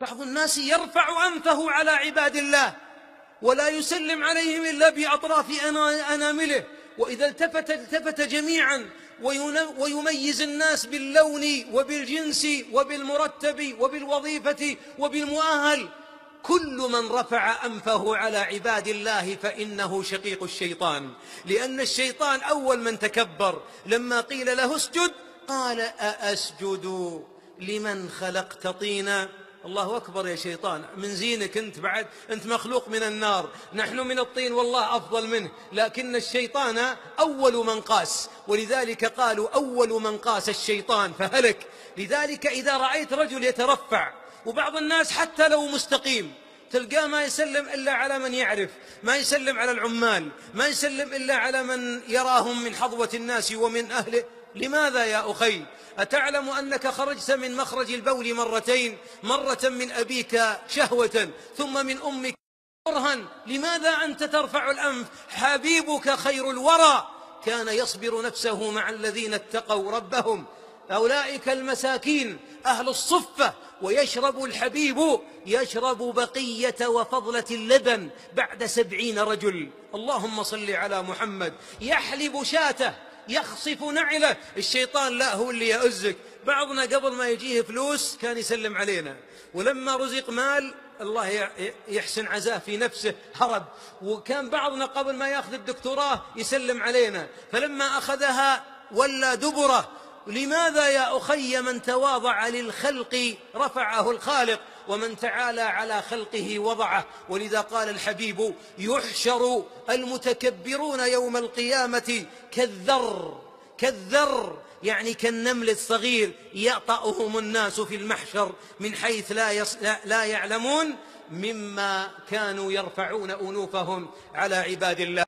بعض الناس يرفع أنفه على عباد الله ولا يسلم عليهم إلا بأطراف أنامله. وإذا التفت التفت جميعا ويميز الناس باللون وبالجنس وبالمرتب وبالوظيفة وبالمؤهل كل من رفع أنفه على عباد الله فإنه شقيق الشيطان. لأن الشيطان أول من تكبر. لما قيل له اسجد قال أأسجد لمن خلقت طينا. الله أكبر يا شيطان من زينك أنت بعد أنت مخلوق من النار نحن من الطين والله أفضل منه لكن الشيطان أول من قاس ولذلك قالوا أول من قاس الشيطان فهلك. لذلك إذا رأيت رجل يترفع وبعض الناس حتى لو مستقيم تلقاه ما يسلم إلا على من يعرف ما يسلم على العمال ما يسلم إلا على من يراهم من حظوة الناس ومن أهله. لماذا يا أخي؟ أتعلم أنك خرجت من مخرج البول مرتين مرة من أبيك شهوة ثم من أمك كرها لماذا أنت ترفع الأنف؟ حبيبك خير الورى. كان يصبر نفسه مع الذين اتقوا ربهم. أولئك المساكين أهل الصفة ويشرب الحبيب يشرب بقية وفضلة اللبن بعد سبعين رجل. اللهم صل على محمد. يحلب شاته يخصف نعله. الشيطان لا هو اللي يؤزك بعضنا قبل ما يجيه فلوس كان يسلم علينا. ولما رزق مال الله يحسن عزاه في نفسه هرب. وكان بعضنا قبل ما ياخذ الدكتوراه يسلم علينا. فلما أخذها ولا دبره. لماذا يا أخي من تواضع للخلق رفعه الخالق؟ ومن تعالى على خلقه وضعه. ولذا قال الحبيب يحشر المتكبرون يوم القيامة كالذر. كالذر يعني كالنمل الصغير يأطأهم الناس في المحشر من حيث لا, يص... لا, لا يعلمون مما كانوا يرفعون أنوفهم على عباد الله.